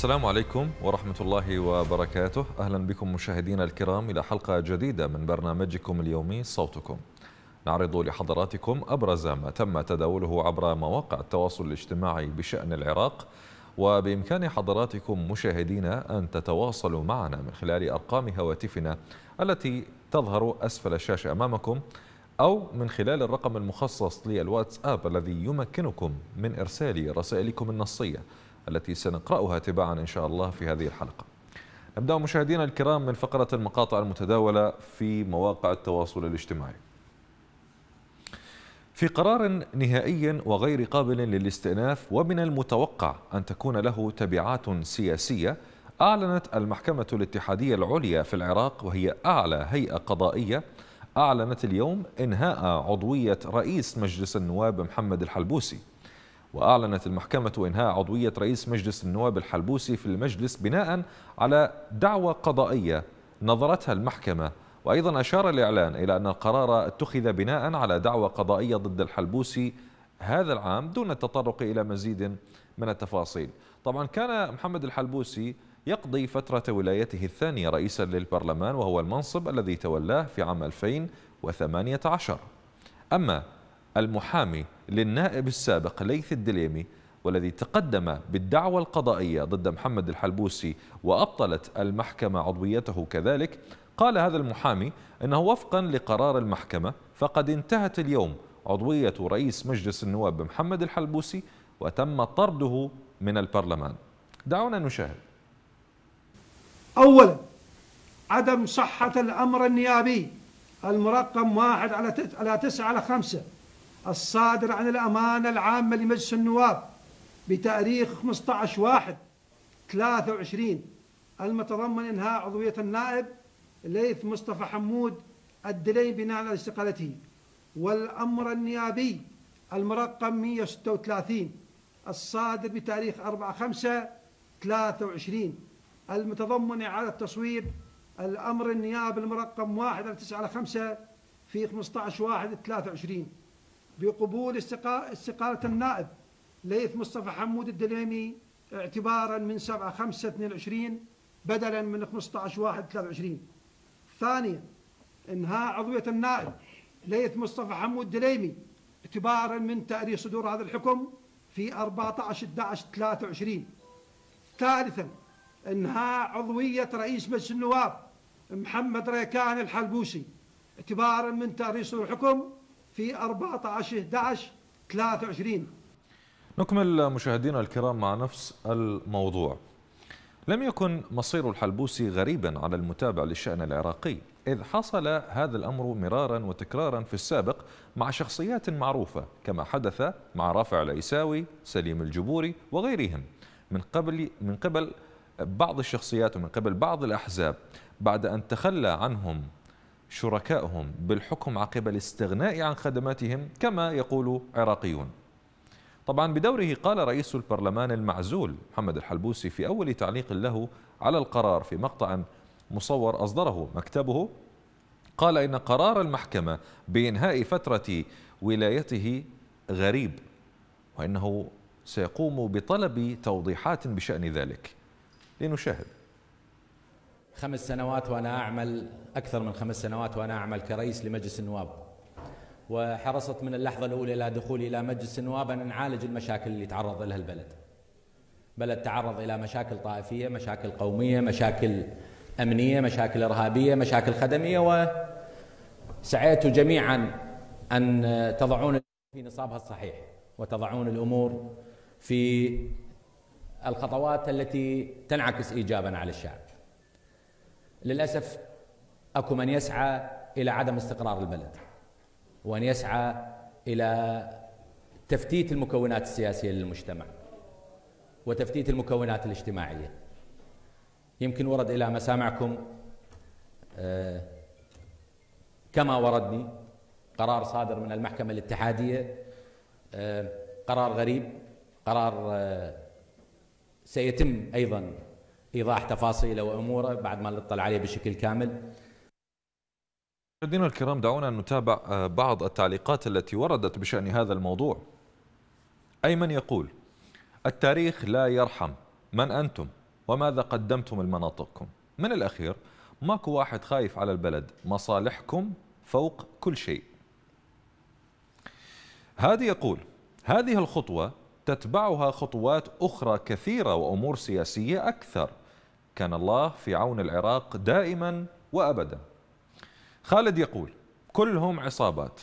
السلام عليكم ورحمة الله وبركاته. أهلا بكم مشاهدينا الكرام إلى حلقة جديدة من برنامجكم اليومي صوتكم. نعرض لحضراتكم أبرز ما تم تداوله عبر مواقع التواصل الاجتماعي بشأن العراق وبإمكان حضراتكم مشاهدينا أن تتواصلوا معنا من خلال أرقام هواتفنا التي تظهر أسفل الشاشة أمامكم أو من خلال الرقم المخصص للواتساب الذي يمكنكم من إرسال رسائلكم النصية التي سنقرأها تباعا إن شاء الله في هذه الحلقة. نبدأ مشاهدينا الكرام من فقرة المقاطع المتداولة في مواقع التواصل الاجتماعي. في قرار نهائي وغير قابل للاستئناف ومن المتوقع أن تكون له تبعات سياسية أعلنت المحكمة الاتحادية العليا في العراق وهي أعلى هيئة قضائية أعلنت اليوم إنهاء عضوية رئيس مجلس النواب محمد الحلبوسي. وأعلنت المحكمة إنهاء عضوية رئيس مجلس النواب الحلبوسي في المجلس بناء على دعوى قضائية نظرتها المحكمة. وأيضا أشار الإعلان إلى أن القرار اتخذ بناء على دعوى قضائية ضد الحلبوسي هذا العام دون التطرق إلى مزيد من التفاصيل. طبعا كان محمد الحلبوسي يقضي فترة ولايته الثانية رئيسا للبرلمان وهو المنصب الذي تولاه في عام 2018 أما المحامي للنائب السابق ليث الدليمي والذي تقدم بالدعوى القضائية ضد محمد الحلبوسي وأبطلت المحكمة عضويته كذلك قال هذا المحامي أنه وفقا لقرار المحكمة فقد انتهت اليوم عضوية رئيس مجلس النواب محمد الحلبوسي وتم طرده من البرلمان. دعونا نشاهد. أولا عدم صحة الأمر النيابي المرقم واحد على تسعة على خمسة. الصادر عن الأمانة العامة لمجلس النواب بتاريخ 15 واحد 23 المتضمن إنهاء عضوية النائب ليث مصطفى حمود الدلي بناء على استقالته. والأمر النيابي المرقم 136 الصادر بتاريخ 4 5 23 المتضمن إعادة تصويب الأمر النيابي المرقم 1 على 9 على 5 في 15 1 23 بقبول استقالة النائب. ليث مصطفى حمود الدليمي اعتبارا من 7 5 22 بدلا من 15 1 23 ثانيا انهاء عضوية النائب. ليث مصطفى حمود الدليمي اعتبارا من تأريخ صدور هذا الحكم في 14 11 23 ثالثا انهاء عضوية رئيس مجلس النواب محمد ريكان الحلبوسي اعتبارا من تأريخ صدور الحكم في 14 11 23 نكمل مشاهدينا الكرام مع نفس الموضوع. لم يكن مصير الحلبوسي غريبا على المتابع للشأن العراقي إذ حصل هذا الأمر مرارا وتكرارا في السابق مع شخصيات معروفة كما حدث مع رافع العيساوي سليم الجبوري وغيرهم. من قبل من قبل بعض الشخصيات ومن قبل بعض الأحزاب بعد أن تخلى عنهم شركائهم بالحكم عقب الاستغناء عن خدماتهم كما يقول عراقيون. طبعا بدوره قال رئيس البرلمان المعزول محمد الحلبوسي في أول تعليق له على القرار في مقطع مصور أصدره مكتبه قال إن قرار المحكمة بإنهاء فترة ولايته غريب وإنه سيقوم بطلب توضيحات بشأن ذلك. لنشاهد. خمس سنوات وأنا أعمل أكثر من خمس سنوات وأنا أعمل كرئيس لمجلس النواب. وحرصت من اللحظة الأولى إلى دخولي إلى مجلس النواب أن نعالج المشاكل اللي تعرض لها البلد. بلد تعرض إلى مشاكل طائفية مشاكل قومية مشاكل أمنية مشاكل إرهابية مشاكل خدمية وسعيت جميعا أن تضعون في نصابها الصحيح وتضعون الأمور في الخطوات التي تنعكس إيجابا على الشعب. للأسف أكو من يسعى إلى عدم استقرار البلد وأن يسعى إلى تفتيت المكونات السياسية للمجتمع وتفتيت المكونات الاجتماعية. يمكن ورد إلى مسامعكم آه، كما وردني قرار صادر من المحكمة الاتحادية آه، قرار غريب قرار آه، سيتم أيضا إيضاح تفاصيله وأموره بعد ما نطلع عليه بشكل كامل. مشاهدينا الكرام دعونا نتابع آه، بعض التعليقات التي وردت بشأن هذا الموضوع. أيمن يقول التاريخ لا يرحم من أنتم وماذا قدمتم لمناطقكم. من الأخير ماكو واحد خايف على البلد مصالحكم فوق كل شيء. هادي يقول هذه الخطوة تتبعها خطوات أخرى كثيرة وأمور سياسية أكثر. كان الله في عون العراق دائما وأبدا. خالد يقول كلهم عصابات.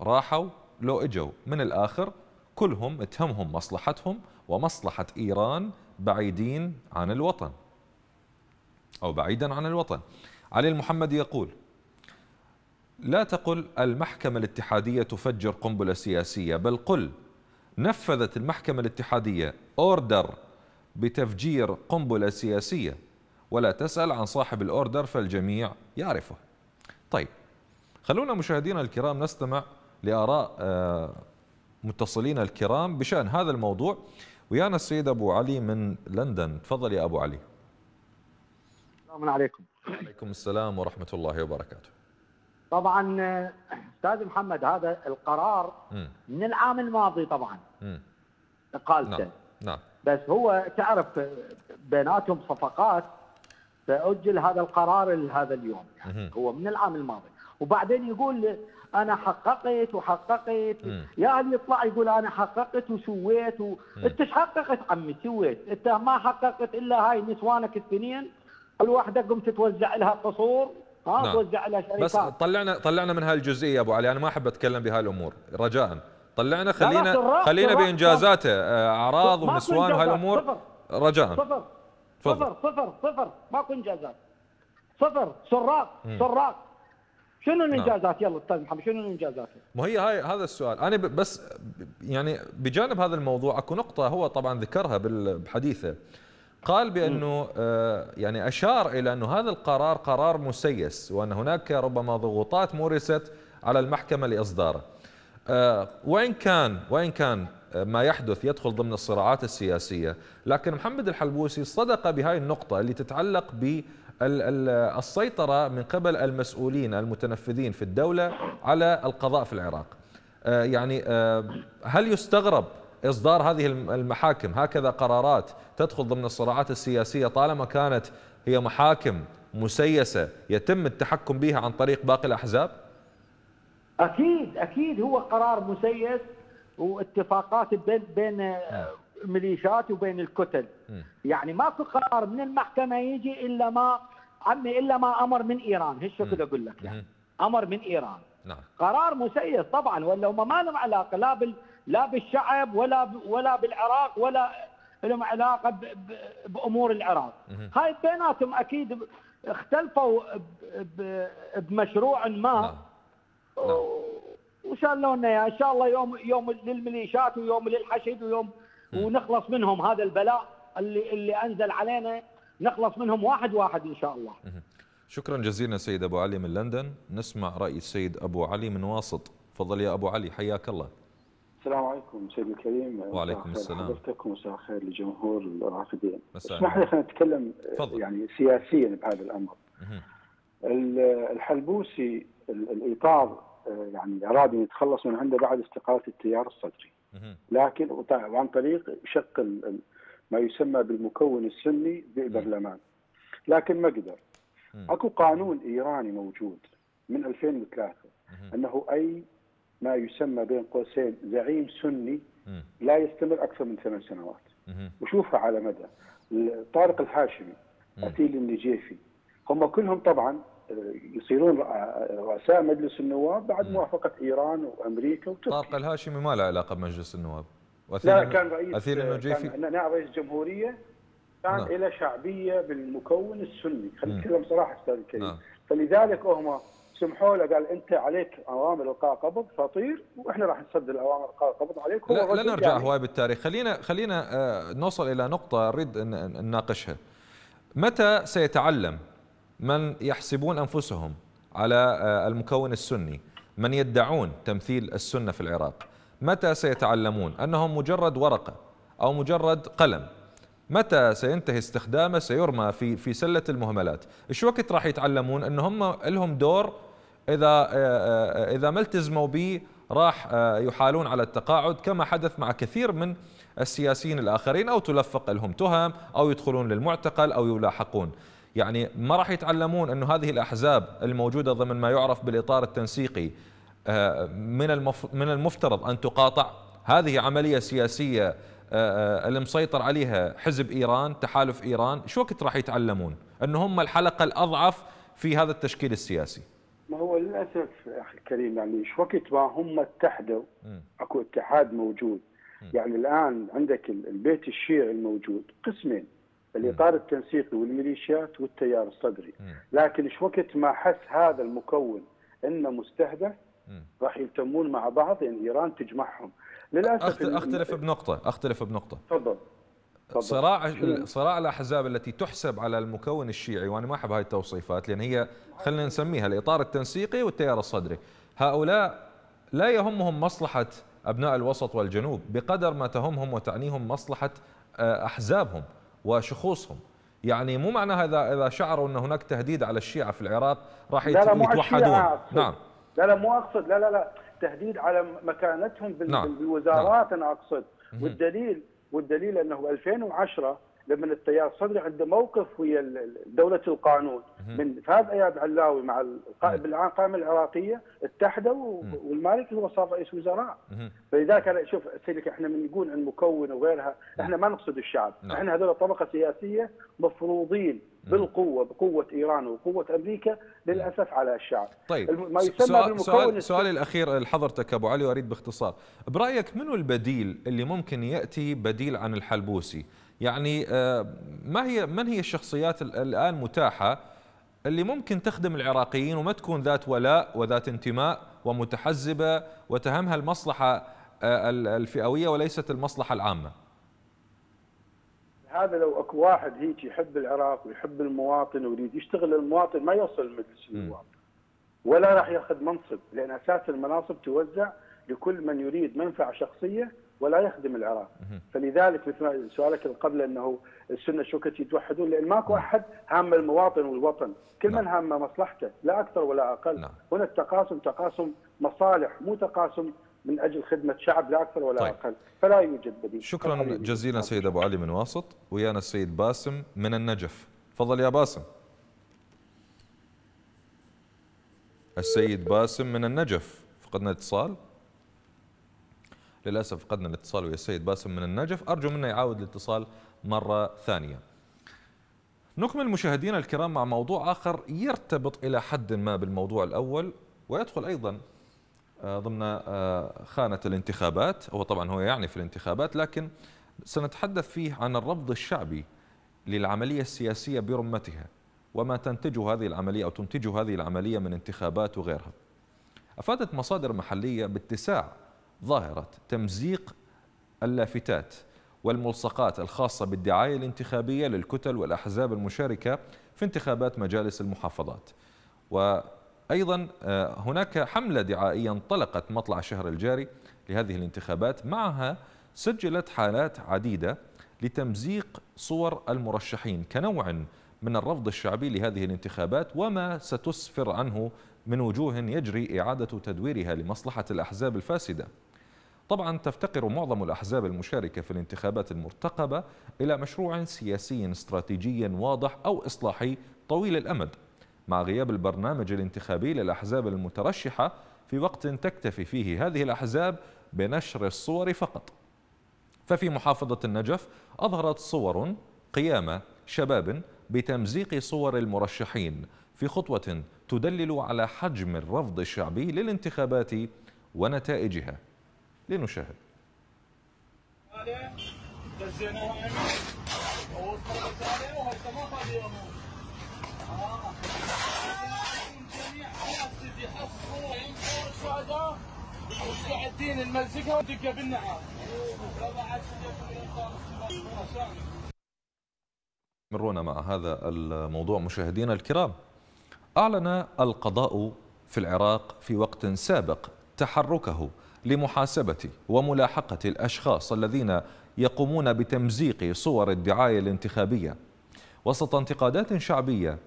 راحوا لو إجوا من الآخر كلهم تهمهم مصلحتهم ومصلحة إيران بعيدين عن الوطن. أو بعيدا عن الوطن. علي المحمد يقول لا تقل المحكمة الاتحادية تفجر قنبلة سياسية بل قل نفذت المحكمة الاتحادية أوردر بتفجير قنبلة سياسية. ولا تسأل عن صاحب الأوردر فالجميع يعرفه. طيب خلونا مشاهدينا الكرام نستمع لآراء آه، متصلين الكرام بشأن هذا الموضوع. ويانا السيد أبو علي من لندن. تفضل يا أبو علي. السلام عليكم. عليكم السلام ورحمة الله وبركاته. طبعا أستاذ محمد هذا القرار مم. من العام الماضي طبعا. مم. اقالته نعم نعم. بس هو تعرف بيناتهم صفقات فاجل هذا القرار لهذا اليوم. يعني هو من العام الماضي. وبعدين يقول أنا حققت وحققت. يا اللي يطلع يقول أنا حققت وسويت و... أنت حققت عمي؟ سويت. أنت ما حققت إلا هاي نسوانك الاثنين الواحده قمت توزع لها قصور ها؟ نعم. توزع لها بس شركات. طلعنا طلعنا من هالجزئية يا أبو علي. أنا ما أحب أتكلم بهاي الأمور رجاء. طلعنا خلينا خلينا بالراحة. بإنجازاته آه، ماكو ونسوان صفر. رجاء. صفر. صفر صفر صفر. ماكو انجازات صفر. سراق. سراق. شنو الإنجازات؟ يلا أستاذ محمد شنو الإنجازات؟ ما هي هاي هذا السؤال. أنا بس يعني بجانب هذا الموضوع أكو نقطة هو طبعا ذكرها بحديثه. قال بأنه آه يعني أشار إلى أنه هذا القرار قرار مسيس وأن هناك ربما ضغوطات مورست على المحكمة لإصداره. آه وإن كان وإن كان ما يحدث يدخل ضمن الصراعات السياسية. لكن محمد الحلبوسي صدق بهاي النقطة اللي تتعلق بالسيطره من قبل المسؤولين المتنفذين في الدولة على القضاء في العراق. آه، يعني آه، هل يستغرب إصدار هذه الم- المحاكم؟ هكذا قرارات تدخل ضمن الصراعات السياسية طالما كانت هي محاكم مسيسة يتم التحكم بها عن طريق باقي الأحزاب؟ أكيد أكيد هو قرار مسيس. واتفاقات بين بين آه، ميليشيات وبين الكتل. يعني ماكو قرار من المحكمة يجي إلا ما عمي إلا ما أمر من إيران. هالشكل أقول لك؟ يعني أمر من إيران. نعم. قرار مسيس طبعا ولا هم ما لهم علاقة لا بال لا بالشعب ولا ب ولا بالعراق ولا لهم علاقة ب ب بأمور العراق. هاي بيناتهم أكيد اختلفوا ب ب بمشروع ما. نعم. نعم. وشالوا لنا اياه إن شاء الله يوم يوم للميليشيات ويوم للحشد ويوم ونخلص منهم هذا البلاء اللي اللي أنزل علينا. نخلص منهم واحد واحد إن شاء الله. شكرا جزيلا سيد أبو علي من لندن. نسمع رأي السيد أبو علي من واسط. تفضل يا أبو علي حياك الله. السلام عليكم سيدي الكريم. وعليكم مساء السلام. حضرتك ومساء الخير لجمهور الرافدين. مساء اسمح لي. خلينا نتكلم تفضل. يعني سياسيا بهذا الأمر. الحلبوسي ال- الإطار يعني اراد أن يتخلص من عنده بعد استقالة التيار الصدري. لكن وعن طريق شق ما يسمى بالمكون السني بالبرلمان لكن ما قدر. أكو قانون إيراني موجود من 2003 مهم. أنه أي ما يسمى بين قوسين زعيم سني. لا يستمر أكثر من ثمان سنوات. وشوفها على مدى طارق الهاشمي أتيل النجيفي هم كلهم طبعا يصيرون رؤ- رؤساء مجلس النواب بعد موافقة إيران وأمريكا طارق وتركيا الهاشمي ما له علاقة بمجلس النواب. لا كان رئيس أثير النجيفي كان نائب رئيس جمهورية كان نعم. له شعبية بالمكون السني. خلينا. نتكلم صراحة أستاذ الكريم. نعم. فلذلك هم سمحوا له قال أنت عليك أوامر إلقاء قبض فطير وإحنا راح نصدر الأوامر إلقاء قبض عليك. لا لا نرجع يعني. هواي بالتاريخ. خلينا خلينا آه، نوصل إلى نقطة أريد أن نناقشها. متى سيتعلم من يحسبون أنفسهم على آه، المكون السني من يدعون تمثيل السنة في العراق. متى سيتعلمون؟ أنهم مجرد ورقة أو مجرد قلم. متى سينتهي استخدامه؟ سيرمى في في سلة المهملات. إيش وقت راح يتعلمون؟ إن هم لهم دور إذا آه، آه، إذا ما التزموا به راح يحالون على التقاعد كما حدث مع كثير من السياسيين الآخرين أو تلفق لهم تهم أو يدخلون للمعتقل أو يلاحقون. يعني ما راح يتعلمون أنه هذه الأحزاب الموجودة ضمن ما يعرف بالإطار التنسيقي آه، من من المفترض أن تقاطع. هذه عملية سياسية آه، آه، اللي مسيطر عليها حزب إيران تحالف إيران. شو وقت راح يتعلمون؟ أنه هم الحلقة الأضعف في هذا التشكيل السياسي. ما هو للأسف أخي الكريم يعني شو وقت ما هم اتحدوا أكو اتحاد موجود. يعني الآن عندك البيت الشيعي الموجود قسمين. الاطار التنسيقي والميليشيات والتيار الصدري. لكن شو وقت ما حس هذا المكون إنه مستهدف راح يلتمون مع بعض يعني إيران تجمعهم. للأسف أختلف بنقطة أختلف بنقطة. تفضل. صراع صراع الأحزاب التي تحسب على المكون الشيعي وأنا ما أحب هاي التوصيفات لأن هي خلينا نسميها الإطار التنسيقي والتيار الصدري. هؤلاء لا يهمهم مصلحة أبناء الوسط والجنوب بقدر ما تهمهم وتعنيهم مصلحة آه، أحزابهم. وشخوصهم. يعني مو معنى هذا إذا شعروا إن هناك تهديد على الشيعة في العراق راح يتوحدون. نعم. لا لا مو أقصد. لا لا لا. تهديد على مكانتهم نعم. بالوزارات نعم. أنا أقصد. والدليل والدليل أنه 2010 لما التيار. الصدري عنده موقف ويا دولة القانون. من فهد أياد علاوي مع القائد العام القائمه العراقية اتحدوا والمالكي هو صار رئيس وزراء. فلذلك أنا شوف سيدك إحنا من نقول عن مكون وغيرها إحنا ما نقصد الشعب. نعم. إحنا هذول طبقة سياسية مفروضين بالقوة بقوة إيران وقوة أمريكا للأسف على الشعب. طيب. ما يسمى سؤال سؤال سؤالي الأخير لحضرتك أبو علي واريد باختصار. برأيك منو البديل اللي ممكن يأتي بديل عن الحلبوسي؟ يعني آه، ما هي من هي الشخصيات الآن متاحة اللي ممكن تخدم العراقيين وما تكون ذات ولاء وذات انتماء ومتحزبة وتهمها المصلحة آه، الفئوية وليست المصلحة العامة؟ هذا لو أكو واحد هيك يحب العراق ويحب المواطن ويريد يشتغل المواطن ما يوصل مجلس النواب ولا راح ياخذ منصب لأن أساس المناصب توزع لكل من يريد منفعة شخصية ولا يخدم العراق. فلذلك مثل سؤالك قبل إنه السنة شوكت يتوحدون؟ لأن ماكو أحد هام المواطن والوطن. كل من نعم. هام مصلحته لا أكثر ولا أقل. نعم. هنا التقاسم تقاسم مصالح مو تقاسم من أجل خدمة شعب لا أكثر ولا طيب. أقل. فلا يوجد بديل. شكرا جزيلا سيد أبو علي من واسط ويانا السيد باسم من النجف. تفضل يا باسم. السيد باسم من النجف. فقدنا اتصال. للأسف فقدنا الاتصال ويا السيد باسم من النجف. أرجو منه يعاود الاتصال مرة ثانية. نكمل مشاهدينا الكرام مع موضوع آخر يرتبط إلى حد ما بالموضوع الأول ويدخل أيضا آه، ضمن آه، خانة الانتخابات. هو طبعا هو يعني في الانتخابات لكن سنتحدث فيه عن الرفض الشعبي للعملية السياسية برمتها وما تنتجه هذه العملية أو تنتجه هذه العملية من انتخابات وغيرها. أفادت مصادر محلية باتساع ظاهرة تمزيق اللافتات والملصقات الخاصة بالدعاية الانتخابية للكتل والأحزاب المشاركة في انتخابات مجالس المحافظات. و أيضا آه، هناك حملة دعائية انطلقت مطلع الشهر الجاري لهذه الانتخابات. معها سجلت حالات عديدة لتمزيق صور المرشحين كنوع من الرفض الشعبي لهذه الانتخابات وما ستسفر عنه من وجوه يجري إعادة تدويرها لمصلحة الأحزاب الفاسدة. طبعا تفتقر معظم الأحزاب المشاركة في الانتخابات المرتقبة إلى مشروع سياسي استراتيجي واضح أو إصلاحي طويل الأمد. مع غياب البرنامج الانتخابي للأحزاب المترشحة في وقت تكتفي فيه هذه الأحزاب بنشر الصور فقط. ففي محافظة النجف أظهرت صور قيام شباب بتمزيق صور المرشحين في خطوة تدلل على حجم الرفض الشعبي للانتخابات ونتائجها. لنشاهد. مرونا مع هذا الموضوع مشاهدينا الكرام. أعلن القضاء في العراق في وقت سابق تحركه لمحاسبة وملاحقة الأشخاص الذين يقومون بتمزيق صور الدعاية الانتخابية. وسط انتقادات شعبية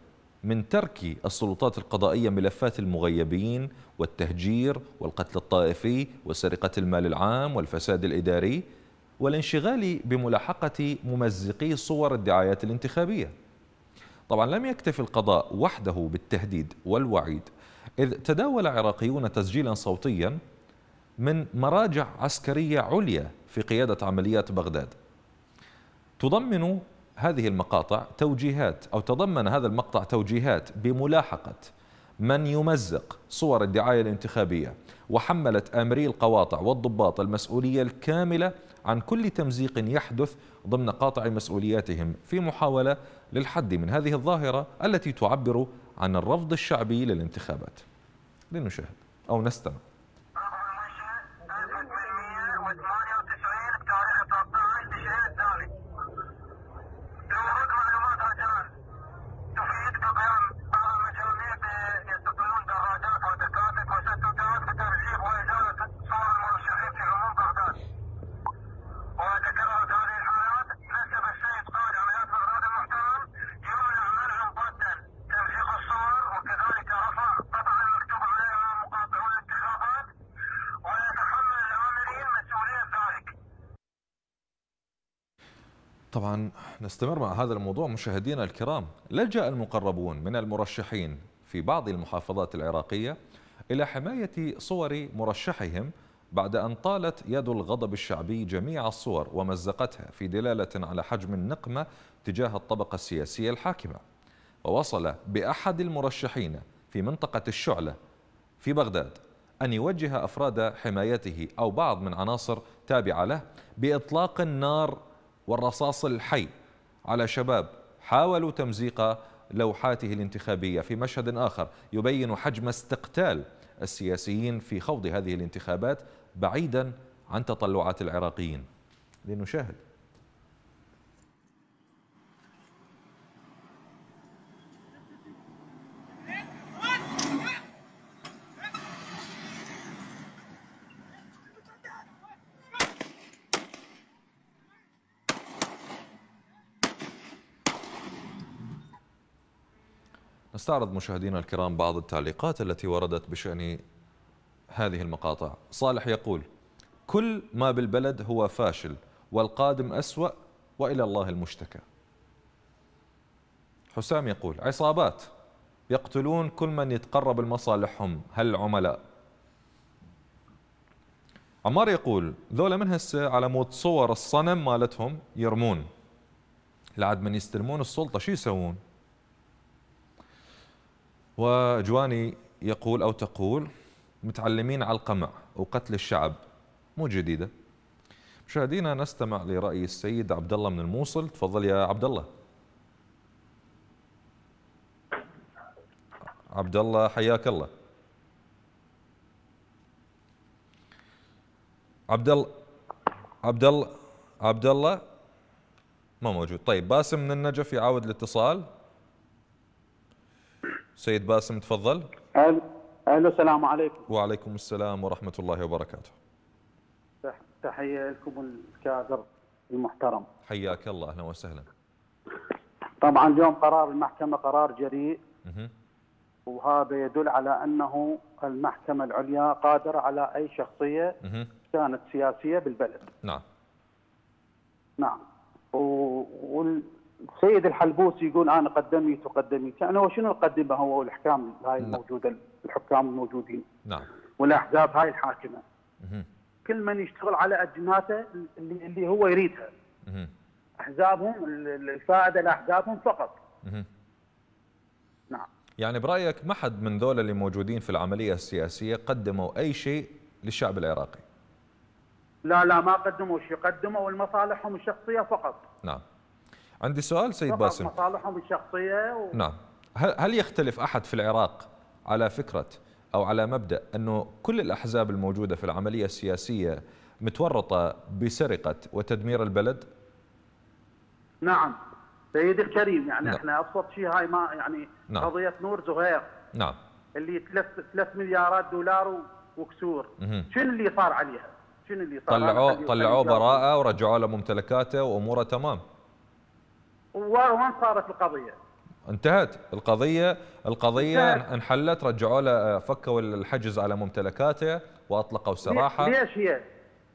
من ترك السلطات القضائية ملفات المغيبين والتهجير والقتل الطائفي وسرقة المال العام والفساد الإداري والانشغال بملاحقة ممزقي صور الدعايات الانتخابية. طبعا لم يكتف القضاء وحده بالتهديد والوعيد إذ تداول عراقيون تسجيلا صوتيا من مراجع عسكرية عليا في قيادة عمليات بغداد. تضمن هذه المقاطع توجيهات أو تضمن هذا المقطع توجيهات بملاحقة من يمزق صور الدعاية الانتخابية وحملت آمري القواطع والضباط المسؤولية الكاملة عن كل تمزيق يحدث ضمن قاطع مسؤولياتهم في محاولة للحد من هذه الظاهرة التي تعبر عن الرفض الشعبي للانتخابات. لنشاهد أو نستمع. طبعا نستمر مع هذا الموضوع مشاهدينا الكرام. لجأ المقربون من المرشحين في بعض المحافظات العراقية إلى حماية صور مرشحهم بعد أن طالت يد الغضب الشعبي جميع الصور ومزقتها في دلالة على حجم النقمة تجاه الطبقة السياسية الحاكمة. ووصل بأحد المرشحين في منطقة الشعلة في بغداد أن يوجه أفراد حمايته أو بعض من عناصر تابعة له بإطلاق النار والرصاص الحي على شباب حاولوا تمزيق لوحاته الانتخابية في مشهد آخر يبين حجم استقتال السياسيين في خوض هذه الانتخابات بعيدا عن تطلعات العراقيين. لنشاهد. نستعرض مشاهدينا الكرام بعض التعليقات التي وردت بشأن هذه المقاطع. صالح يقول كل ما بالبلد هو فاشل والقادم أسوأ وإلى الله المشتكى. حسام يقول عصابات يقتلون كل من يتقرب لمصالحهم هل عملاء؟ عمار يقول ذولا من هسه على مود صور الصنم مالتهم يرمون. لعد من يستلمون السلطة شو يسوون؟ وجواني يقول أو تقول متعلمين على القمع وقتل الشعب. مو جديدة. مشاهدينا نستمع لرأي السيد عبد الله من الموصل. تفضل يا عبد الله. عبد الله حياك الله. عبد الله عبد الله عبد الله؟ ما موجود. طيب باسم من النجف يعاود الاتصال. سيد باسم تفضل. ألو السلام عليكم. وعليكم السلام ورحمة الله وبركاته. تحية لكم الكادر المحترم. حياك الله أهلا وسهلا. طبعا اليوم قرار المحكمة قرار جريء. وهذا يدل على أنه المحكمة العليا قادرة على أي شخصية كانت سياسية بالبلد. نعم. نعم. و... السيد الحلبوسي يقول أنا قدمت وقدمت يعني هو شنو قدمه هو والأحكام هاي نعم. الموجوده الحكام الموجودين نعم. والأحزاب هاي الحاكمة. كل من يشتغل على اجناته اللي, اللي هو يريدها. أحزابهم الفائدة لأحزابهم فقط. نعم. يعني برأيك ما حد من ذولا اللي موجودين في العملية السياسية قدموا أي شيء للشعب العراقي؟ لا لا ما قدموا شيء. قدموا لمصالحهم الشخصية فقط. نعم. عندي سؤال سيد باسم. مصالحهم الشخصية و... نعم. هل هل يختلف أحد في العراق على فكرة أو على مبدأ أنه كل الأحزاب الموجودة في العملية السياسية متورطة بسرقة وتدمير البلد؟ نعم. سيدي الكريم يعني نعم. إحنا أبسط شيء هاي ما يعني نعم. قضية نور زهير. نعم. اللي 3 مليارات دولار وكسور. شنو اللي صار عليها؟ شنو اللي صار؟ طلعوه طلعوه براءة ورجعوا له ممتلكاته وأموره تمام. وين صارت القضية؟ انتهت القضية القضية انتهت. انحلت رجعوا له فكوا الحجز على ممتلكاته واطلقوا سراحة ليش هي؟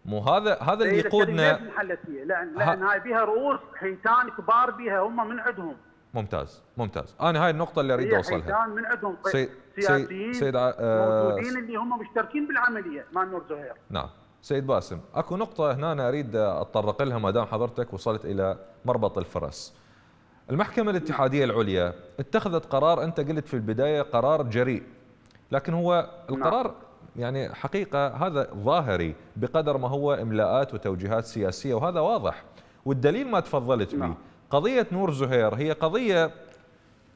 مو هذا هذا اللي يقودنا ليش انحلت هي؟ لأن لأن هاي بها رؤوس حيتان كبار بها هم من عندهم ممتاز ممتاز أنا هاي النقطة اللي أريد أوصلها حيتان من عندهم سيد سياسيين سيد آه موجودين اللي هم مشتركين بالعملية مال نور زهير نعم سيد باسم أكو نقطة هنا أنا أريد أتطرق لها ما دام حضرتك وصلت إلى مربط الفرس المحكمة الاتحادية العليا اتخذت قرار أنت قلت في البداية قرار جريء لكن هو القرار يعني حقيقة هذا ظاهري بقدر ما هو إملاءات وتوجيهات سياسية وهذا واضح والدليل ما تفضلت به قضية نور زهير هي قضية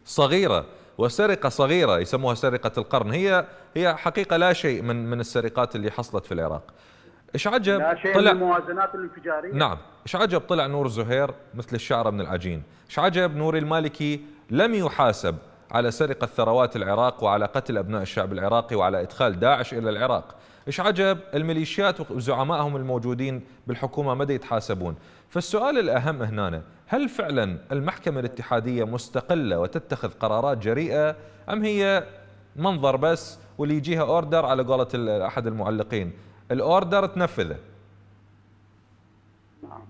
صغيرة وسرقة صغيرة يسموها سرقة القرن هي هي حقيقة لا شيء من من السرقات اللي حصلت في العراق. إيش عجب؟ طلع الموازنات الانفجارية. نعم. إيش عجب؟ طلع نور زهير مثل الشعرة من العجين. إيش عجب؟ نور المالكي لم يحاسب على سرقة ثروات العراق وعلى قتل أبناء الشعب العراقي وعلى إدخال داعش إلى العراق. إيش عجب؟ الميليشيات وزعمائهم الموجودين بالحكومة مدى يتحاسبون. فالسؤال الأهم هنا هل فعلا المحكمة الاتحادية مستقلة وتتخذ قرارات جريئة أم هي منظر بس واللي يجيها أوردر على قولة أحد المعلقين؟ الأوردر تنفذه. نعم.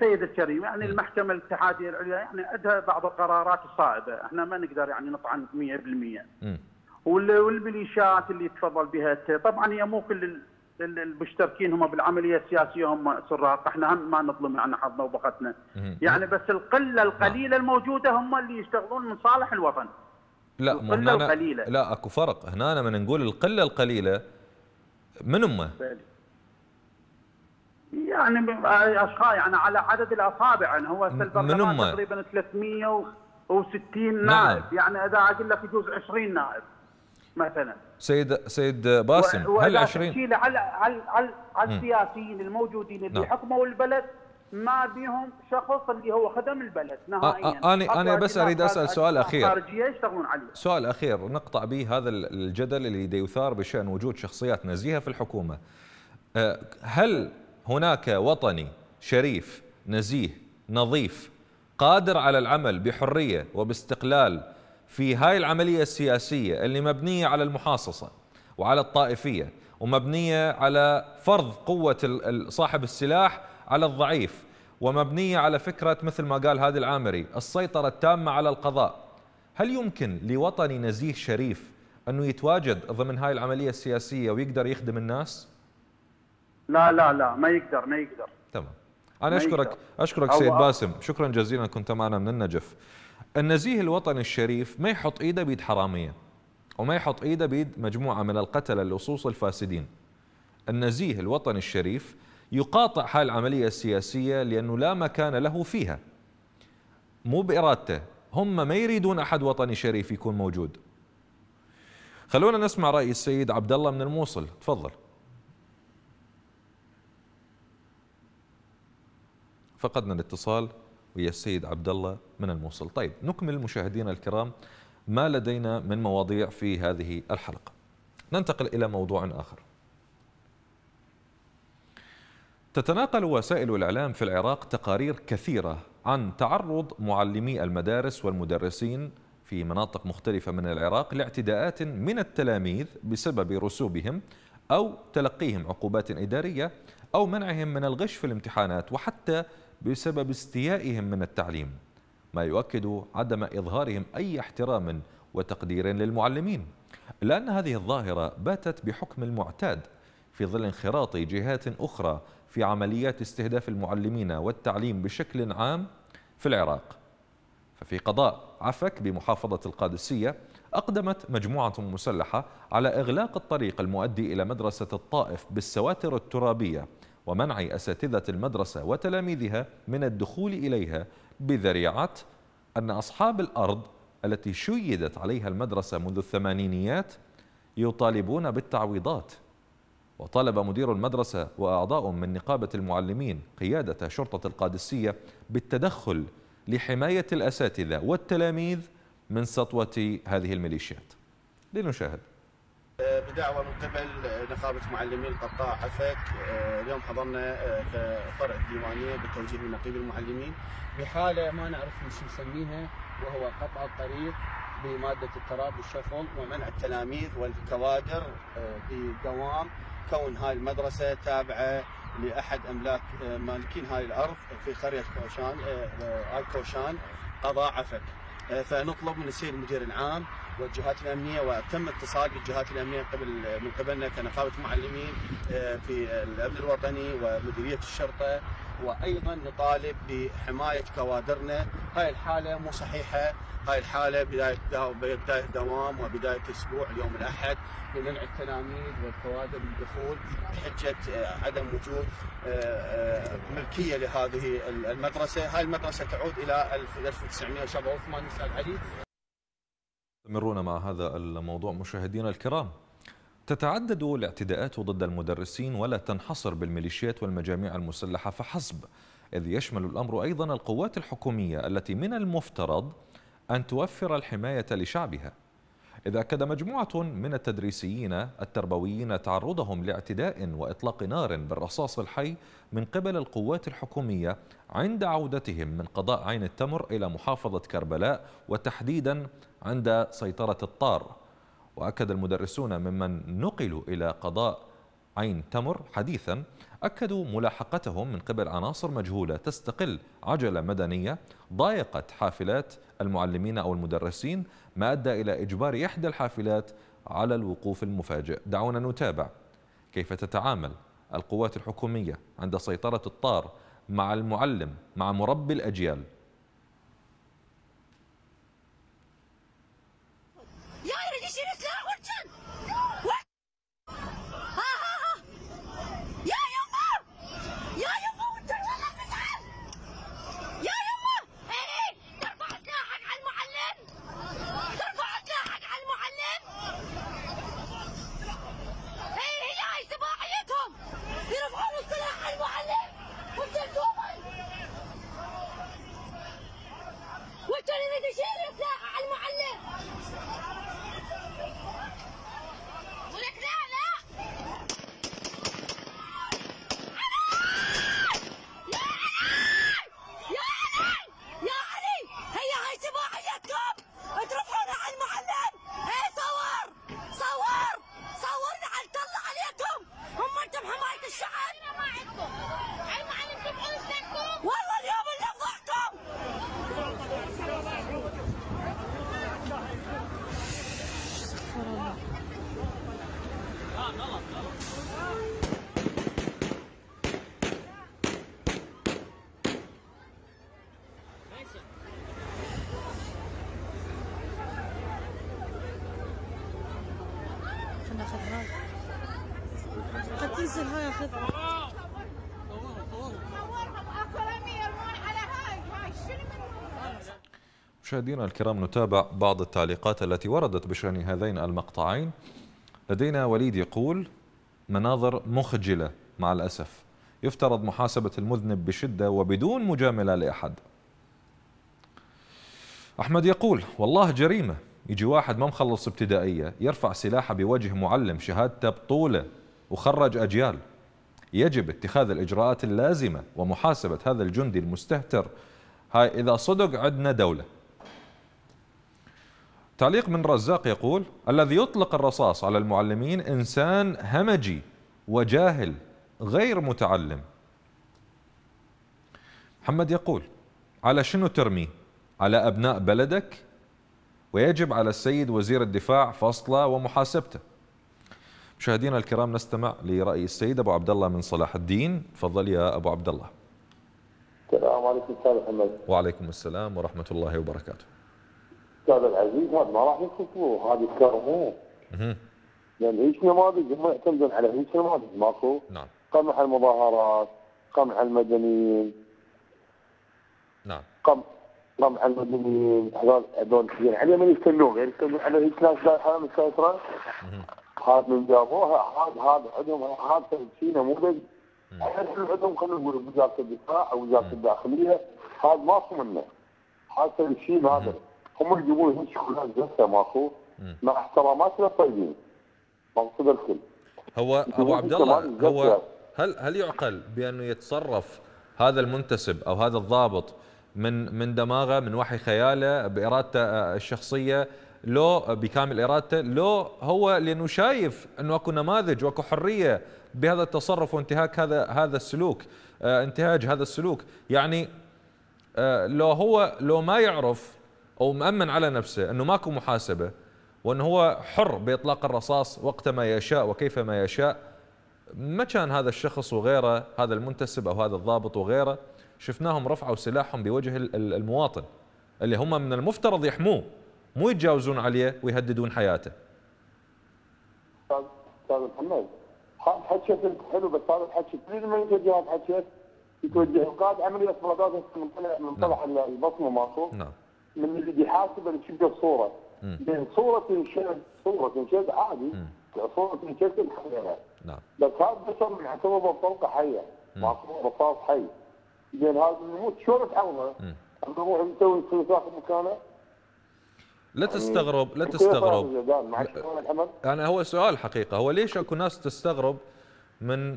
سيد الكريم يعني المحكمة الاتحادية العليا يعني عندها بعض القرارات الصائبة. إحنا ما نقدر يعني نطعن 100% والميليشيات اللي تفضل بها طبعا هي مو كل المشتركين هم بالعملية السياسية هم سراق. إحنا هم ما نظلم يعني حظنا وبختنا يعني بس القلة القليلة الموجودة هم اللي يشتغلون من صالح الوطن. لا هنا القليلة. لا أكو فرق. هنا من نقول القلة القليلة من أمه؟ يعني اشخاص يعني على عدد الأصابع يعني هو من أمه؟ تقريبا 360 نائب نعم. يعني إذا أقول لك يجوز 20 نائب مثلا سيد سيد باسم هل 20 على على على, على السياسيين الموجودين اللي نعم. حكموا البلد ما بيهم شخص اللي هو خدم البلد نهائيا. أنا أنا بس أريد أسأل سؤال أخير. خارجيه يشتغلون عليه سؤال أخير. نقطع به هذا الجدل اللي يثار بشأن وجود شخصيات نزيهة في الحكومة. هل هناك وطني شريف نزيه نظيف قادر على العمل بحرية وباستقلال في هاي العملية السياسية اللي مبنية على المحاصصة وعلى الطائفية ومبنية على فرض قوة صاحب السلاح على الضعيف ومبنية على فكرة مثل ما قال هادي العامري السيطرة التامة على القضاء. هل يمكن لوطني نزيه شريف أنه يتواجد ضمن هاي العملية السياسية ويقدر يخدم الناس؟ لا لا لا ما يقدر ما يقدر. تمام. أنا أشكرك يقدر. أشكرك سيد باسم. شكرا جزيلا كنت معنا من النجف. النزيه الوطني الشريف ما يحط إيده بيد حرامية وما يحط إيده بيد مجموعة من القتلة اللصوص الفاسدين. النزيه الوطني الشريف يقاطع هاي العملية السياسية لأنه لا مكان له فيها. مو بإرادته. هم ما يريدون أحد وطني شريف يكون موجود. خلونا نسمع رأي السيد عبد الله من الموصل. تفضل. فقدنا الاتصال ويا السيد عبد الله من الموصل. طيب نكمل مشاهدينا الكرام ما لدينا من مواضيع في هذه الحلقة. ننتقل إلى موضوع آخر. تتناقل وسائل الإعلام في العراق تقارير كثيرة عن تعرض معلمي المدارس والمدرسين في مناطق مختلفة من العراق لاعتداءات من التلاميذ بسبب رسوبهم أو تلقيهم عقوبات إدارية أو منعهم من الغش في الامتحانات وحتى بسبب استيائهم من التعليم ما يؤكد عدم إظهارهم أي احترام وتقدير للمعلمين لأن هذه الظاهرة باتت بحكم المعتاد في ظل انخراط جهات أخرى في عمليات استهداف المعلمين والتعليم بشكل عام في العراق. ففي قضاء عفك بمحافظة القادسية أقدمت مجموعة مسلحة على إغلاق الطريق المؤدي إلى مدرسة الطائف بالسواتر الترابية ومنع أساتذة المدرسة وتلاميذها من الدخول إليها بذريعة أن أصحاب الأرض التي شيدت عليها المدرسة منذ الثمانينيات يطالبون بالتعويضات وطالب مدير المدرسة وأعضاء من نقابة المعلمين قيادة شرطة القادسية بالتدخل لحماية الأساتذة والتلاميذ من سطوة هذه الميليشيات. لنشاهد. بدعوة من قبل نقابة معلمين قطاع عفك اليوم حضرنا في فرع الديوانية بالتوجيه من نقيب المعلمين بحالة ما نعرف شو نسميها وهو قطع الطريق بمادة التراب والشفل ومنع التلاميذ والكوادر آه، بدوام كون هاي المدرسة تابعة لأحد أملاك آه، مالكين هاي الأرض في قرية كوشان آه، آل كوشان قضاء عفك. فنطلب من السيد المدير العام والجهات الأمنية وتم اتصال بالجهات الأمنية قبل من قبلنا كنقابة معلمين في الأمن الوطني ومديرية الشرطة وأيضا نطالب بحماية كوادرنا. هاي الحالة مو صحيحة. هاي الحالة بداية بداية دوام وبداية أسبوع اليوم الأحد لمنع التلاميذ والكوادر من الدخول بحجة آه، عدم وجود آه، آه، ملكية لهذه المدرسة، هاي المدرسة تعود إلى 1987 أستاذ علي. مستمرون مع هذا الموضوع مشاهدينا الكرام. تتعدد الاعتداءات ضد المدرسين ولا تنحصر بالميليشيات والمجاميع المسلحة فحسب إذ يشمل الأمر أيضا القوات الحكومية التي من المفترض أن توفر الحماية لشعبها إذا أكد مجموعة من التدريسيين التربويين تعرضهم لاعتداء وإطلاق نار بالرصاص الحي من قبل القوات الحكومية عند عودتهم من قضاء عين التمر إلى محافظة كربلاء وتحديدا عند سيطرة الطار. وأكد المدرسون ممن نقلوا إلى قضاء عين تمر حديثا أكدوا ملاحقتهم من قبل عناصر مجهولة تستقل عجلة مدنية ضايقت حافلات المعلمين أو المدرسين ما أدى إلى إجبار إحدى الحافلات على الوقوف المفاجئ. دعونا نتابع كيف تتعامل القوات الحكومية عند سيطرة الطار مع المعلم مع مربي الأجيال. تنزل هاي مشاهدينا الكرام نتابع بعض التعليقات التي وردت بشأن هذين المقطعين. لدينا وليد يقول مناظر مخجلة مع الأسف. يفترض محاسبة المذنب بشدة وبدون مجاملة لأحد. أحمد يقول والله جريمة. يجي واحد ما مخلص ابتدائية يرفع سلاحه بوجه معلم شهادته بطولة. وخرج أجيال. يجب اتخاذ الإجراءات اللازمة ومحاسبة هذا الجندي المستهتر. هاي إذا صدق عندنا دولة. تعليق من رزاق يقول الذي يطلق الرصاص على المعلمين إنسان همجي وجاهل غير متعلم. محمد يقول على شنو ترمي؟ على أبناء بلدك؟ ويجب على السيد وزير الدفاع فصله ومحاسبته. مشاهدينا الكرام نستمع لرأي السيد أبو عبد الله من صلاح الدين. تفضل يا أبو عبد الله. السلام عليكم أستاذ محمد. وعليكم السلام ورحمة الله وبركاته. أستاذ العزيز هذا ما راح يخفوه هذه يكرهوه لأن هيك نماذج هم يعتمدون على هيك نماذج ماكو؟ نعم. قمع المظاهرات قمع المدنيين. نعم. قمع قمع المدنيين هذول هذول يعني يستنون يعني يستنون على هيك ناس لا مسيطرة هذا من جابوها هذا هذا عندهم هذا شيء نموذج عندهم خلينا نقول وزارة الدفاع أو وزارة الداخلية. هذا ماكو منه. هذا الشيء هذا هم يجيبون هيك شغلات زفه ماكو. مع احترامات للطيبين مقصود الكل. هو أبو عبد الله هو هل هل يعقل بأنه يتصرف هذا المنتسب أو هذا الضابط من من دماغه من وحي خياله بإرادته الشخصية لو بكامل إرادته لو هو لأنه شايف أنه أكو نماذج وأكو حرية بهذا التصرف وانتهاك هذا هذا السلوك انتهاج هذا السلوك. يعني لو هو لو ما يعرف أو مأمن على نفسه أنه ماكو محاسبة وأنه هو حر بإطلاق الرصاص وقت ما يشاء وكيف ما يشاء ما كان هذا الشخص وغيره هذا المنتسب أو هذا الضابط وغيره شفناهم رفعوا سلاحهم بوجه المواطن اللي هم من المفترض يحموه. مو يتجاوزون عليه ويهددون حياته. أستاذ محمد حكيت حلو بس هذا الحكي تدري من يتوجه هذا الحكي؟ يتوجه قائد عملية فرادات من طلع البصمه ماكو نعم. من اللي يحاسب اللي تشوف الصورة بين صورة تنشد صورة تنشد عادي. صورة تنشد نعم. بس هذا بشر يعتبر بطلقه حيه ماكو رصاص حي. زين هذا الموت شلون تعوضه؟ نروح نسوي استنساخ مكانه لا تستغرب لا تستغرب. يعني هو سؤال حقيقة. هو ليش أكو ناس تستغرب من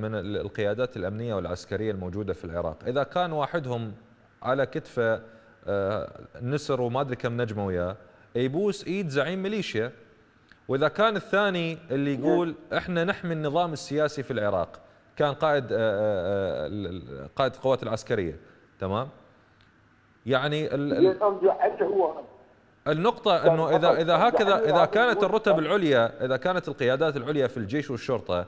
من القيادات الأمنية والعسكرية الموجودة في العراق؟ إذا كان واحدهم على كتفه نسر وما أدري كم نجمة وياه يبوس إيد زعيم ميليشيا. وإذا كان الثاني اللي يقول إحنا نحمي النظام السياسي في العراق كان قائد قائد القوات العسكرية. تمام؟ يعني النقطة إنه اذا إذا هكذا إذا كانت الرتب العليا إذا كانت القيادات العليا في الجيش والشرطة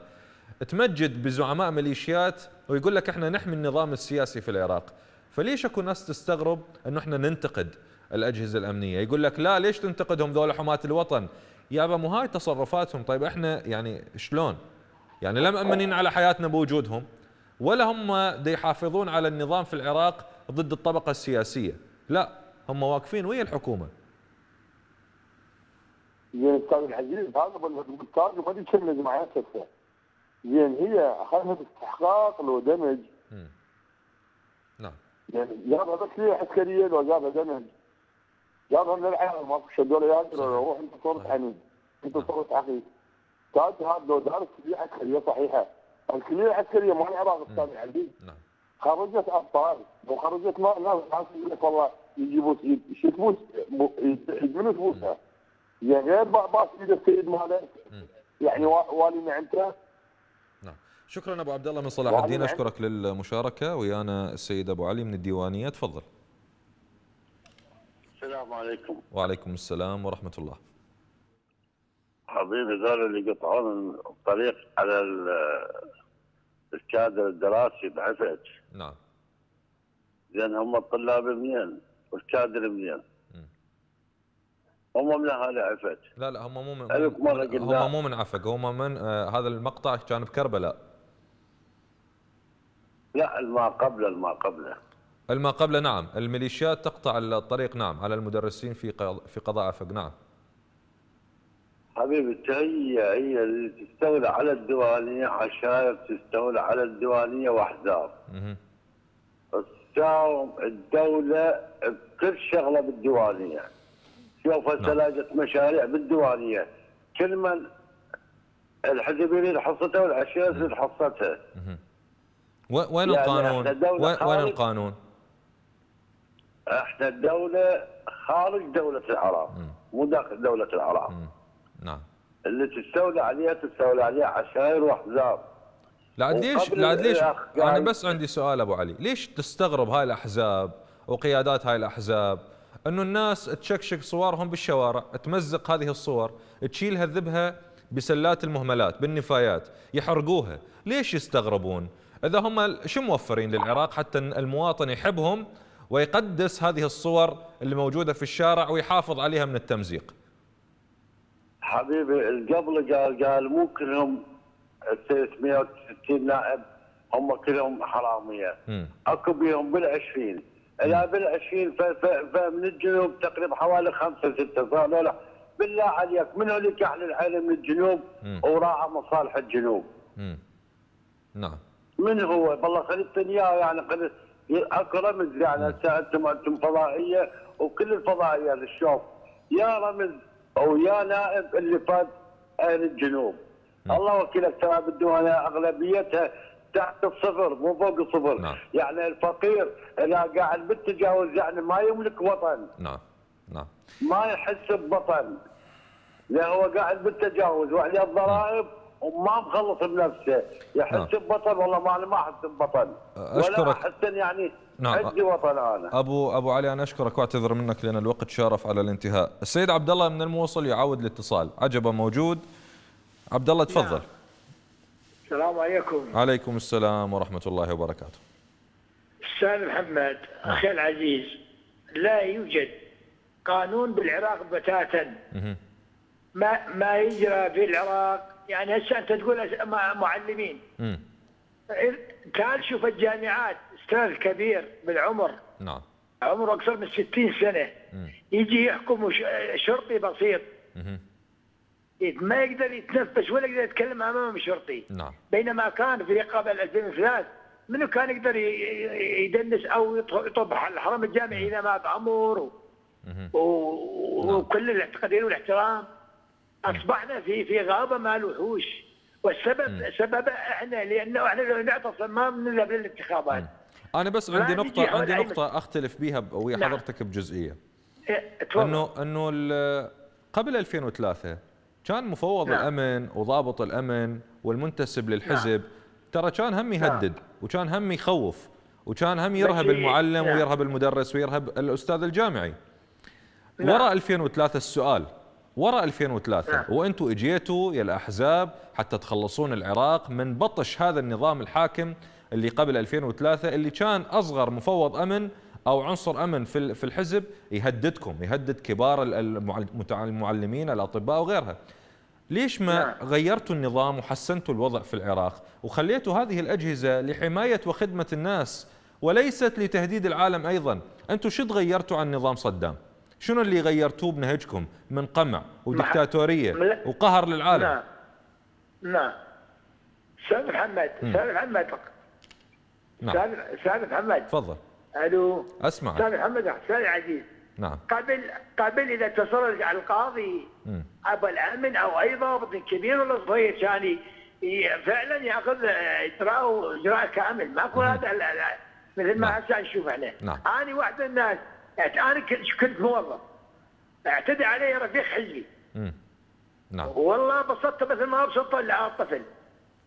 تمجد بزعماء ميليشيات ويقول لك إحنا نحمي النظام السياسي في العراق. فليش أكو ناس تستغرب إنه إحنا ننتقد الأجهزة الأمنية؟ يقول لك لا ليش تنتقدهم ذولا حماة الوطن؟ يابا مو هاي تصرفاتهم. طيب إحنا يعني شلون؟ يعني لا مأمنين على حياتنا بوجودهم ولا هم دي يحافظون على النظام في العراق ضد الطبقة السياسية. لا هم واقفين ويا الحكومة. زين أستاذ العزيز هذا بالتاج ما أدري كم لازم زين هي أخذها باستحقاق لو دمج. نعم. يعني جابها بس هي عسكرية لو جابها دمج. جابها من العيال ماكو شدوا له ياسر روح أنت صرت حميد أنت صرت أخي تاج هذا لو دارس كليه عسكرية صحيحة. الكلية العسكريه مال العراق أستاذ العزيز نعم. خرجت أبطال. وخرجت ناس يقول لك والله يجيبوا يشتمون يجبنوا فلوسها يعني غير باص ايد السيد ماله يعني والي نعمته. نعم. شكرا أبو عبد الله من صلاح الدين. أشكرك للمشاركة. ويانا السيد أبو علي من الديوانية. تفضل. السلام عليكم. وعليكم السلام ورحمة الله. حبيبي ذول اللي يقطعون الطريق على الكادر الدراسي بعفت نعم. لأن هم الطلاب منين؟ والكادر منين؟ هم من اهالي عفت. لا لا هم مو من هم مو من عفق. هم من آه هذا المقطع كان بكربلاء. لا الما قبله الما قبله الما قبله نعم. الميليشيات تقطع الطريق نعم على المدرسين في في قضاء عفق نعم. حبيبتي هي هي اللي تستولى على الديوانية عشائر تستولى على الديوانية واحزاب. تساوم الدولة بكل شغلة بالديوانية. شوف هسه لاجت مشاريع بالديوانية. كل من الحزب يريد حصته والعشائر يريد حصتها. وين يعني القانون؟ وين القانون؟ إحنا الدولة خارج دولة العراق. مو داخل دولة العراق. نعم. اللي تستولى عليها تستولى عليها عشائر وأحزاب. لا ليش لا ليش أنا بس عندي سؤال أبو علي. ليش تستغرب هاي الأحزاب وقيادات هاي الأحزاب؟ أنه الناس تشكشك صورهم بالشوارع تمزق هذه الصور تشيل هذبها بسلات المهملات بالنفايات يحرقوها. ليش يستغربون؟ إذا هم شو موفرين للعراق حتى المواطن يحبهم ويقدس هذه الصور اللي موجودة في الشارع ويحافظ عليها من التمزيق؟ حبيبي قبل قال قال مو كلهم 360 نائب هم كلهم حرامية. أكو بيهم بال20 إلى بال20 فمن الجنوب تقريبا حوالي خمسة ستة فهذول بالله عليك من اللي كحل العين من الجنوب وراعى مصالح الجنوب؟ نعم. من هو؟ والله خليتني اياه يعني قلت اكو رمز يعني أنتم أنتم فضائية وكل الفضائيات الشوف. يا رمز أو يا نائب اللي فات أهل الجنوب. الله وكيلك ترى بالديوانيه أغلبيتها تحت الصفر مو فوق الصفر. نعم. يعني الفقير إذا قاعد بالتجاوز يعني ما يملك وطن. نعم نعم. ما يحس ببطن لا هو قاعد بالتجاوز وعليه الضرائب وما مخلص بنفسه يحس نعم. ببطن والله ما أنا ما أحس ولا أشكرك. أحس إن يعني نعم. عندي وطن أنا. أبو أبو علي أنا أشكرك وأعتذر منك لأن الوقت شارف على الانتهاء. السيد عبد الله من الموصل يعاود الاتصال. عجبه موجود. عبد الله تفضل السلام عليكم. عليكم السلام ورحمة الله وبركاته. أستاذ محمد أخي العزيز لا يوجد قانون بالعراق بتاتا. ما ما يجرى في العراق. يعني هسه أنت تقول معلمين. تعال شوف الجامعات أستاذ كبير بالعمر. نعم. عمره أكثر من 60 سنة. مم. يجي يحكم شرطي بسيط. ما يقدر يتنفس ولا يقدر يتكلم امام شرطي. نعم. بينما كان في قبل 2003 منو كان يقدر يدنس أو يط- يطب على الحرم الجامعي اذا ما. و- وكل التقدير والاحترام. أصبحنا في في غابة مع الوحوش. والسبب سبب إحنا لأنه إحنا لو نعتصم ما بنذهب للانتخابات أنا بس عندي نقطه عندي نقطة أختلف بيها ب- ويا نعم. حضرتك بجزئية. إيه، انه إنه قبل 2003 كان مفوض نعم. الأمن وضابط الأمن والمنتسب للحزب ترى كان هم يهدد وكان هم يخوف وكان هم يرهب المعلم نعم. ويرهب المدرس ويرهب الأستاذ الجامعي نعم. وراء 2003 السؤال وراء 2003 نعم. وأنتم اجيتوا يا الأحزاب حتى تخلصون العراق من بطش هذا النظام الحاكم اللي قبل 2003 اللي كان أصغر مفوض أمن أو عنصر أمن في في الحزب يهددكم يهدد كبار المعلمين الأطباء وغيرها ليش ما نعم. غيرتوا النظام وحسنتوا الوضع في العراق؟ وخليتوا هذه الأجهزة لحماية وخدمة الناس وليست لتهديد العالم أيضا. أنتم شو تغيرتوا عن نظام صدام؟ شنو اللي غيرتوه بنهجكم من قمع ودكتاتوريه لا. وقهر للعالم؟ نعم. نعم. أستاذ محمد أستاذ محمد. نعم. أستاذ أستاذ محمد. تفضل. ألو؟ أسمع. أستاذ محمد أستاذ عزيز. نعم. قبل قبل إذا اتصل على القاضي. أبو الأمن أو اي ضابط كبير ولا صغير كان فعلا يأخذ اجراء إجراء كامل. ماكو هذا مثل ما نعم. هسه نشوف إحنا نعم. أنا واحد من الناس أنا كنت موظف. اعتدى علي رفيق حزبي. نعم. والله بسطته مثل ما بسطت الطفل.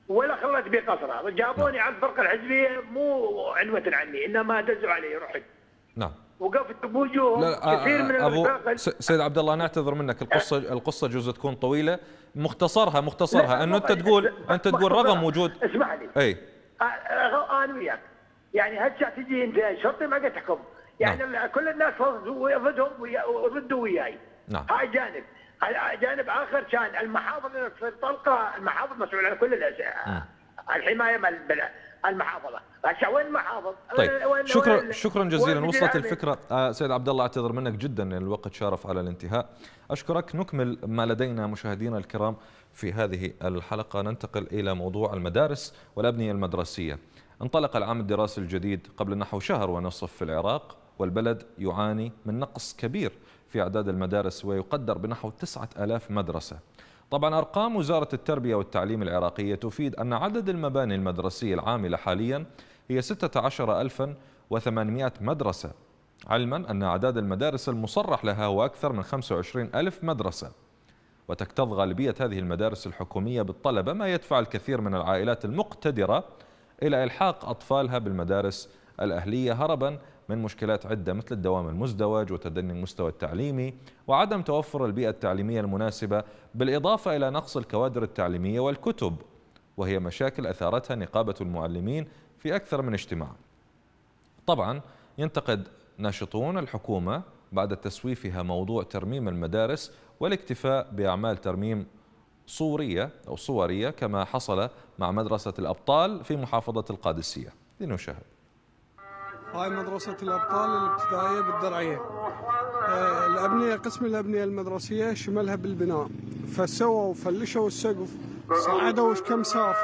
ولا خلت بي قصره. جابوني على الفرقة الحزبية مو عنوة عني إنما دزوا علي رحت نعم. وقفت بوجوههم لا لا كثير من آه، أبو الرفاق س- سيد عبد الله نعتذر منك القصة القصة جزء تكون طويلة. مختصرها مختصرها أنه أنت تقول أنت تقول رغم. وجود اسمح لي. أي. آه، آه، أنا وياك. يعني هسه تجي انت شرطي ما قد تحكم يعني ال- كل الناس ضدهم وضدوا وياي. نعم. هاي جانب. جانب آخر كان المحافظ اللي تصير طلقة المحافظ مسؤول عن كل الحماية مال البلد المحافظة. وين المحافظ؟ طيب وين- شكرا وين- شكرا جزيلا. وصلت؟ الفكرة. آه سيد عبد الله أعتذر منك جدا لأن الوقت شارف على الانتهاء. أشكرك. نكمل ما لدينا مشاهدينا الكرام في هذه الحلقة. ننتقل إلى موضوع المدارس والأبنية المدرسية. انطلق العام الدراسي الجديد قبل نحو شهر ونصف في العراق والبلد يعاني من نقص كبير في أعداد المدارس ويقدر بنحو 9000 مدرسة. طبعا أرقام وزارة التربية والتعليم العراقية تفيد أن عدد المباني المدرسية العاملة حاليا هي 16800 مدرسة علما أن أعداد المدارس المصرح لها هو أكثر من 25 ألف مدرسة. وتكتظ غالبية هذه المدارس الحكومية بالطلبة ما يدفع الكثير من العائلات المقتدرة إلى إلحاق أطفالها بالمدارس الأهلية هربا من مشكلات عدة مثل الدوام المزدوج وتدني المستوى التعليمي وعدم توفر البيئة التعليمية المناسبة بالإضافة إلى نقص الكوادر التعليمية والكتب وهي مشاكل أثارتها نقابة المعلمين في أكثر من اجتماع. طبعا ينتقد ناشطون الحكومة بعد تسويفها موضوع ترميم المدارس والاكتفاء بأعمال ترميم صورية أو صورية كما حصل مع مدرسة الأبطال في محافظة القادسية. لنشاهد. هاي مدرسة الأبطال الابتدائية بالدرعية. آه، الأبنية قسم الأبنية المدرسية شملها بالبناء. فسووا فلشوا السقف صعدوا كم ساف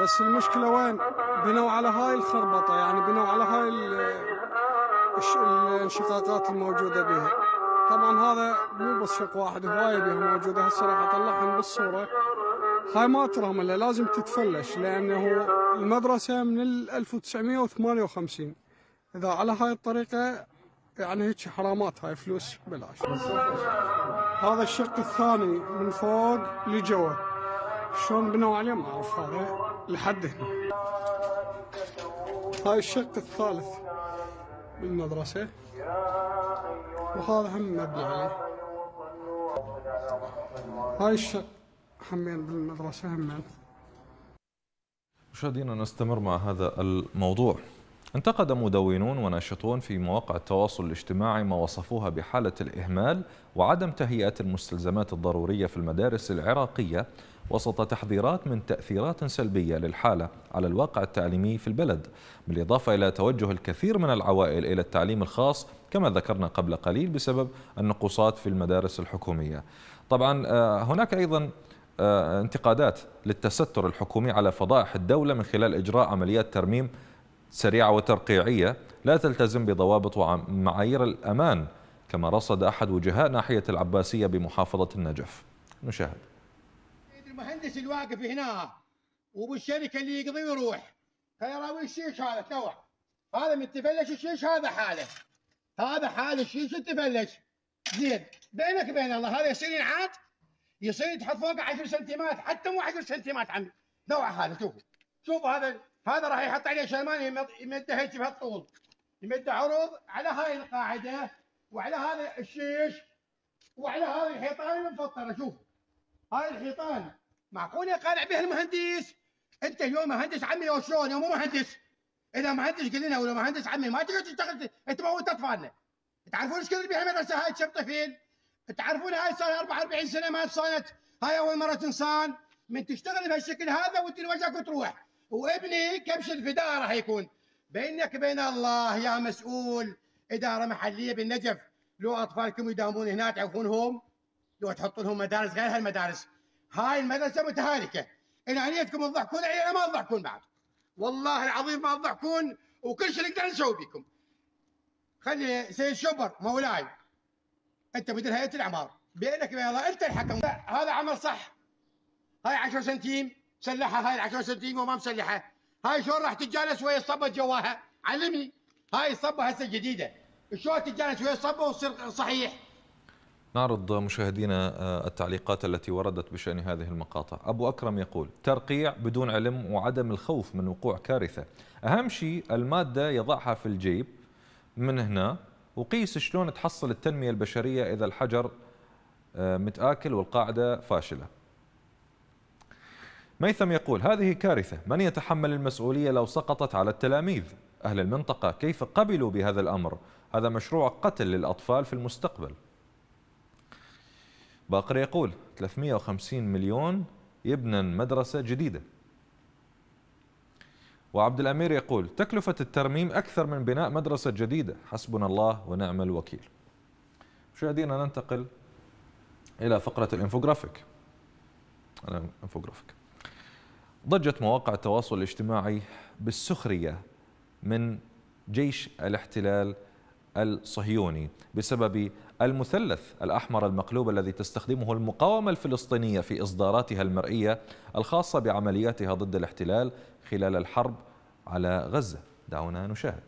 بس المشكلة وين؟ بنوا على هاي الخربطة يعني بنوا على هاي الانشقاقات الموجودة بها. طبعا هذا مو بس شق واحد هواية بها موجودة. هسه راح أطلعهم بالصورة. هاي ما ترامله لازم تتفلش لأنه المدرسة من 1958 إذا على هاي الطريقة يعني هيك حرامات هاي فلوس بلاش هذا الشق الثاني من فوق لجوا. شلون بنوا عليه؟ ما أعرف هذا. لحد هنا. هاي الشق الثالث بالمدرسة وهذا هم مبني عليه. هاي الشق همين بالمدرسة همين مشاهدينا نستمر مع هذا الموضوع. انتقد مدونون وناشطون في مواقع التواصل الاجتماعي ما وصفوها بحالة الإهمال وعدم تهيئة المستلزمات الضرورية في المدارس العراقية وسط تحذيرات من تأثيرات سلبية للحالة على الواقع التعليمي في البلد بالإضافة إلى توجه الكثير من العوائل إلى التعليم الخاص كما ذكرنا قبل قليل بسبب النقصات في المدارس الحكومية. طبعا آه، هناك أيضا آه، انتقادات للتستر الحكومي على فضائح الدولة من خلال إجراء عمليات ترميم سريعة وترقيعية لا تلتزم بضوابط ومعايير الأمان كما رصد أحد وجهاء ناحية العباسية بمحافظة النجف. نشاهد. المهندس الواقف هنا وبالشركة اللي يقضي ويروح. خيراوي الشيش هذا توه. هذا من الشيش هذا حاله. هذا حال الشيش تفلش زين بينك وبين الله هذا يصير ينعاد؟ يصير تحط فوق 10 سنتيمات حتى مو 10 سنتيمات عم نوع هذا شوفوا. شوفوا هذا هذا راح يحط عليه شلمان يمده هيك بهالطول يمد عروض على هاي القاعدة وعلى هذا الشيش وعلى هذه الحيطان المفطره شوف هاي الحيطان معقول يقالع بها المهندس؟ أنت اليوم مهندس عمي لو شلون؟ مو مهندس. إذا مهندس قلنا ولا مهندس عمي ما تقدر تشتغل تموت اطفالنا تعرفون إيش كثر بها المدرسة هاي تشبطه فين؟ تعرفون هاي صار 44 سنة ما صانت هاي أول مرة تنصان من تشتغل بهالشكل هذا وانت وجهك وتروح. وابني كبش الفداء راح يكون؟ بينك بين الله يا مسؤول. إدارة محلية بالنجف. لو أطفالكم يداومون هنا تعرفونهم لو تحط لهم مدارس غير هالمدارس. هاي المدرسة متهالكة. إن عليكم تضحكون علينا ما تضحكون بعد. والله العظيم ما تضحكون وكل شيء نقدر نسوي بكم. خلي سيد شبر مولاي أنت مدير هيئة الأعمار. بينك وبين الله أنت الحكم. هذا عمل صح. هاي 10 سنتيم. مسلحة هاي ال 10 سنتيم وما مسلحة. هاي شلون راح تتجانس ويا الصبة جواها؟ علمني. هاي الصبة هسه جديدة. شلون تتجانس ويا الصبة وتصير صحيح؟ نعرض مشاهدينا آه، التعليقات التي وردت بشأن هذه المقاطع. أبو أكرم يقول ترقيع بدون علم وعدم الخوف من وقوع كارثة. أهم شيء المادة يضعها في الجيب من هنا. وقيس شلون تحصل التنمية البشرية إذا الحجر آه، متآكل والقاعدة فاشلة. ميثم يقول هذه كارثة. من يتحمل المسؤولية لو سقطت على التلاميذ؟ أهل المنطقة كيف قبلوا بهذا الأمر؟ هذا مشروع قتل للأطفال في المستقبل. باقر يقول 350 مليون يبنى مدرسة جديدة. وعبد الأمير يقول تكلفة الترميم أكثر من بناء مدرسة جديدة. حسبنا الله ونعم الوكيل. مشاهدينا ننتقل إلى فقرة الانفوغرافيك الانفوغرافيك ضجت مواقع التواصل الاجتماعي بالسخرية من جيش الاحتلال الصهيوني بسبب المثلث الأحمر المقلوب الذي تستخدمه المقاومة الفلسطينية في إصداراتها المرئية الخاصة بعملياتها ضد الاحتلال خلال الحرب على غزة. دعونا نشاهد.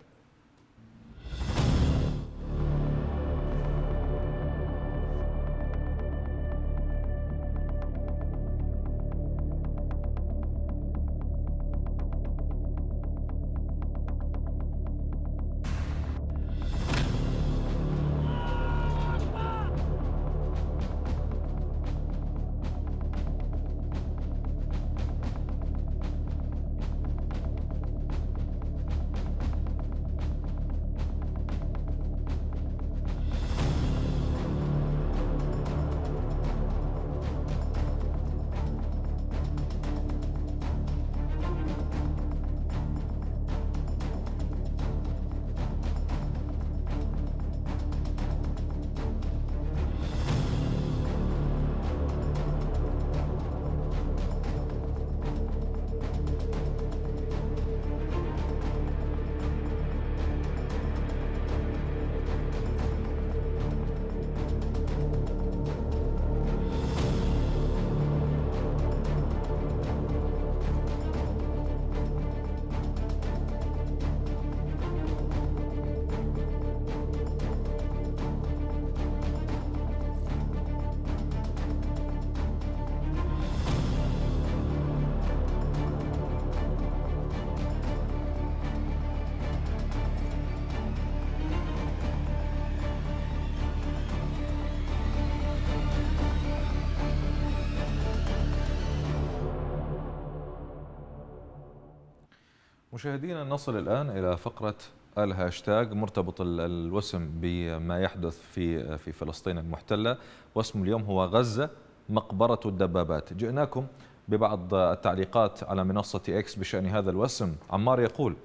مشاهدينا نصل الآن إلى فقرة الهاشتاج. مرتبط الوسم بما يحدث في في فلسطين المحتلة. واسم اليوم هو غزة مقبرة الدبابات. جئناكم ببعض التعليقات على منصة إكس بشأن هذا الوسم. عمار يقول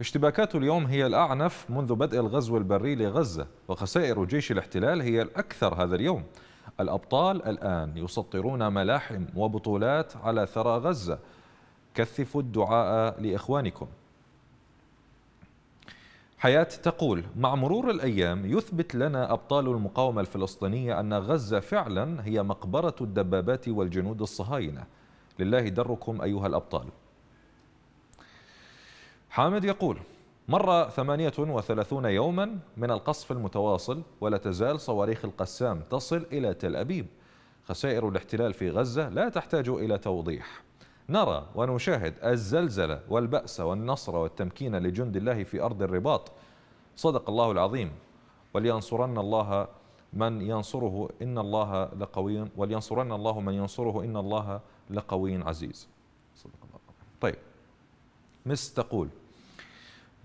اشتباكات اليوم هي الأعنف منذ بدء الغزو البري لغزة وخسائر جيش الاحتلال هي الأكثر هذا اليوم. الأبطال الآن يسطرون ملاحم وبطولات على ثرى غزة كثفوا الدعاء لإخوانكم. حياة تقول مع مرور الأيام يثبت لنا أبطال المقاومة الفلسطينية أن غزة فعلا هي مقبرة الدبابات والجنود الصهاينة. لله دركم أيها الأبطال. حامد يقول مر 38 يوما من القصف المتواصل ولا تزال صواريخ القسام تصل إلى تل أبيب. خسائر الاحتلال في غزة لا تحتاج إلى توضيح. نرى ونشاهد الزلزلة والبأس والنصر والتمكين لجند الله في أرض الرباط. صدق الله العظيم. ولينصرن الله من ينصره إن الله لقوي ولينصرن الله من ينصره إن الله لقوي عزيز. صدق الله طيب. مس تقول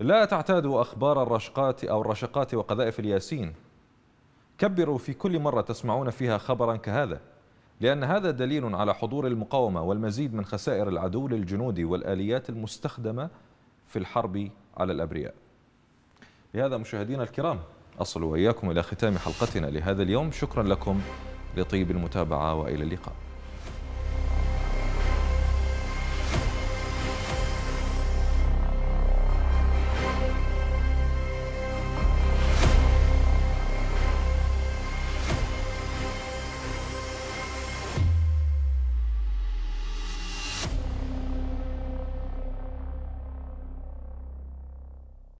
لا تعتادوا أخبار الرشقات أو الرشقات وقذائف الياسين. كبروا في كل مرة تسمعون فيها خبرا كهذا. لأن هذا دليل على حضور المقاومة والمزيد من خسائر العدو للجنود والآليات المستخدمة في الحرب على الأبرياء. بهذا مشاهدينا الكرام أصل وإياكم إلى ختام حلقتنا لهذا اليوم. شكرا لكم لطيب المتابعة وإلى اللقاء.